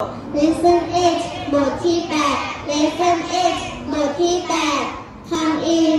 Lesson 8 บทที่ 8 Lesson 8 บทที่ 8 Come in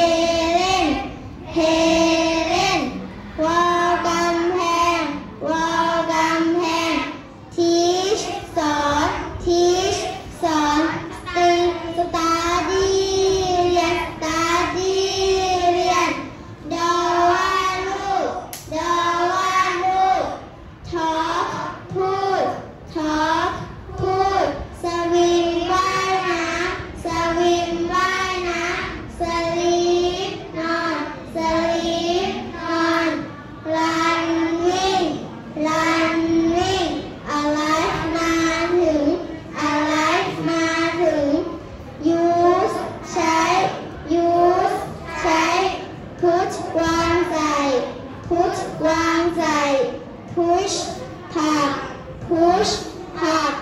I push, pop, push, pop.